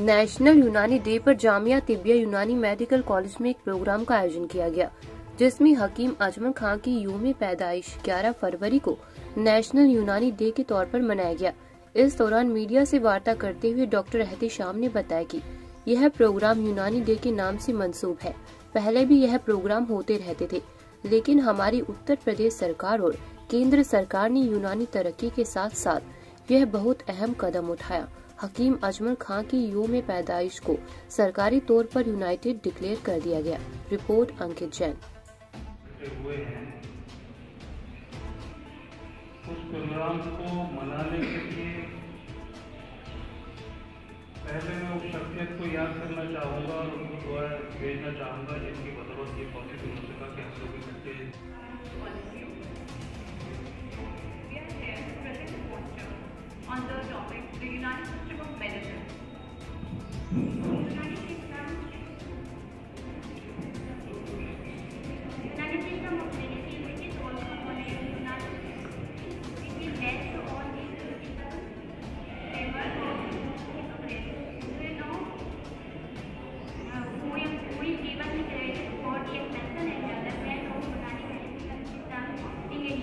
National Unani day पर Jamia Tibbia Unani medical college में एक प्रोग्राम का आयोजन किया गया, जिसमें हकीम अजमल खान की यूम पैदाइश 11 फरवरी को नेशनल यूनानी डे के तौर पर मनाया गया। इस दौरान मीडिया से वार्ता करते हुए डॉक्टर एहतेशाम ने बताया कि यह प्रोग्राम यूनानी डे के नाम से मंसूब है। पहले भी यह प्रोग्राम होते रहते थे, लेकिन हमारी उत्तर प्रदेश सरकार और केंद्र सरकार ने यूनानी तरक्की के साथ साथ यह बहुत अहम कदम उठाया। हकीम अजमल खां की यूम पैदाइश को सरकारी तौर पर यूनाइटेड डिक्लेयर कर दिया गया। रिपोर्ट अंकित जैन। उस प्रोग्राम को मनाने के लिए पहले मैं उस शख्सियत को याद करना चाहूँगा और उनको दुआ भेजना चाहूँगा जिनकी बदौलत ये पॉसिबल हो सका कि हम लोग इकट्ठे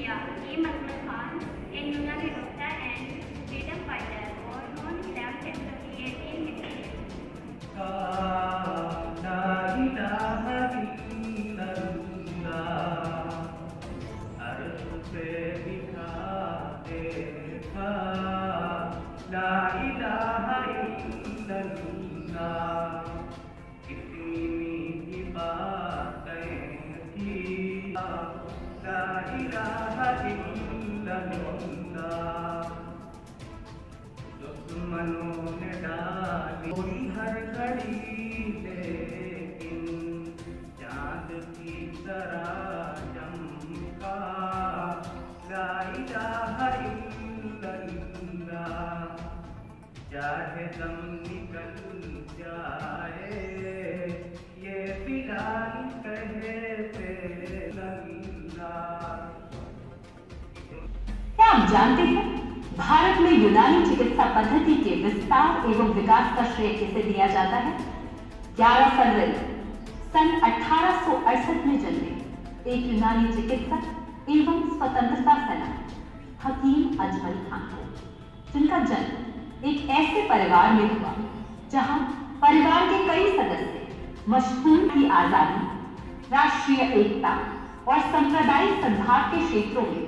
India? Im Akmal Khan, a Unani doctor and freedom fighter, born 11 February 1856. चाहे दम निकल जाए। ये कहे क्या आप जानते हैं? भारत में यूनानी चिकित्सा पद्धति के विस्तार एवं विकास का श्रेय किसे दिया जाता है? 11 फरवरी, सन 1868 में जन्मे एक यूनानी चिकित्सक एवं स्वतंत्रता सेनानी हकीम अजमल खान को जिनका जन्म एक ऐसे परिवार में हुआ जहाँ परिवार के कई सदस्य मशहूर की आज़ादी राष्ट्रीय एकता और सांप्रदायिक सद्भाव के क्षेत्रों में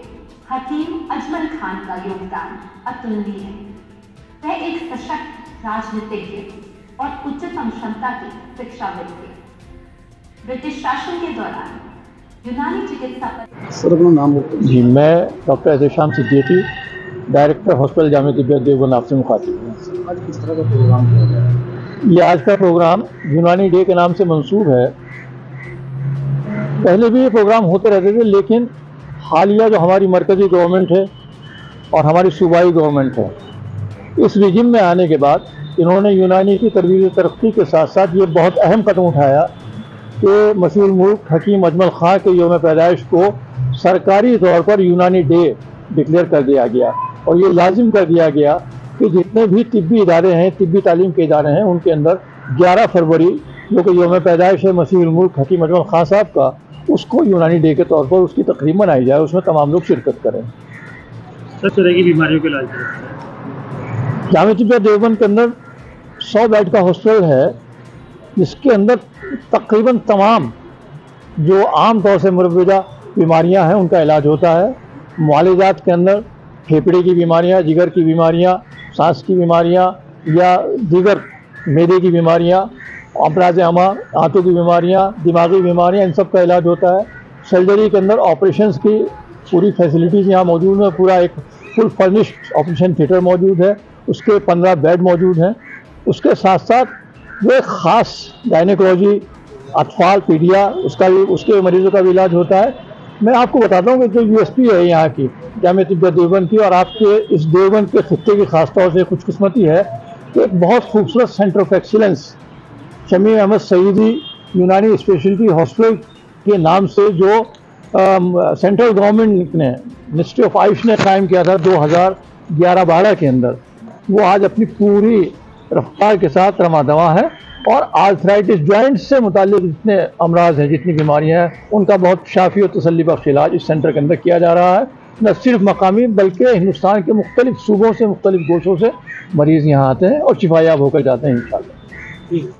हकीम अजमल खान का योगदान अतुलनीय है। वह एक सशक्त राजनीतिज्ञ और उच्चतम क्षमता के शिक्षाविद थे। ब्रिटिश शासन के दौरान यूनानी चिकित्सा पर सर अपना नाम जी मैं doctor Ehtesham Siddiqui director hospital Jamia Tibbia Deoband आपसे मुखातिब किस तरह का प्रोग्राम किया गया ये आज का प्रोग्राम यूनानी डे के नाम से मंसूब है। पहले भी ये प्रोग्राम होते रहते थे, लेकिन हालिया जो हमारी मरकज़ी गवर्नमेंट है और हमारी सूबाई गवर्नमेंट है, इस रिजिम में आने के बाद इन्होंने यूनानी की तरवीज तरक्की के साथ साथ ये बहुत अहम कदम उठाया कि मशहूर मुल्क हकीम अजमल खां के योम पैदाइश को सरकारी तौर पर यूनानी डे डिक्लेयर कर दिया गया। और ये लाजिम कर दिया गया कि जितने भी तिब्बी इदारे हैं तिब्बी तालीम के इदारे हैं उनके अंदर 11 फरवरी जो कि योम पैदाइश है मशहूर मुल्क हकीम अजमल खां साहब का उसको यूनानी डे के तौर पर उसकी तकरीब मनाई जाए उसमें तमाम लोग शिरकत करें। किस तरह की बीमारियों के इलाज करें। जामिया देवबंद के अंदर सौ बेड का हॉस्पिटल है जिसके अंदर तकरीबन तमाम जो आम तौर से मुरवजा बीमारियाँ हैं उनका इलाज होता है। मुआलजात के अंदर फेफड़े की बीमारियाँ, जिगर की बीमारियाँ, सांस की बीमारियाँ या दीगर मेदे की बीमारियाँ अमराज अमा आंतों की बीमारियाँ, दिमागी बीमारियाँ, इन सब का इलाज होता है। सर्जरी के अंदर ऑपरेशंस की पूरी फैसिलिटीज़ यहाँ मौजूद है। पूरा एक फुल फर्निश्ड ऑपरेशन थिएटर मौजूद है। उसके पंद्रह बेड मौजूद हैं। उसके साथ साथ जो एक ख़ास गायनेकोलॉजी अतफाल पीडिया, उसका भी, उसके मरीजों का भी इलाज होता है। मैं आपको बताता हूँ कि जो यूएसपी है यहाँ की जामिया तिब्बत देवबंद की, और आपके इस देवबंद के खत्े की खासतौर से खुशकिस्मती है कि एक बहुत खूबसूरत centre of excellence Shami Ahmad Saeedi Unani speciality hospital के नाम से जो सेंट्रल गवर्नमेंट ने मिनिस्ट्री ऑफ़ आयुष ने कायम किया था 2011-12 के अंदर। वो आज अपनी पूरी रफ्तार के साथ रमा दवा है और आर्थराइटिस जॉइंट से मुतल जितने अमराज हैं, जितनी बीमारियाँ हैं, उनका बहुत शाफी और तसली बख्श इलाज इस सेंटर के अंदर किया जा रहा है। न सिर्फ़ मकामी, बल्कि हिंदुस्तान के मुख्तलिफ़ सूबों से, मुख्तलिफ़ गोशों से मरीज़ यहाँ आते हैं और शिफायाब होकर जाते हैं इन ठीक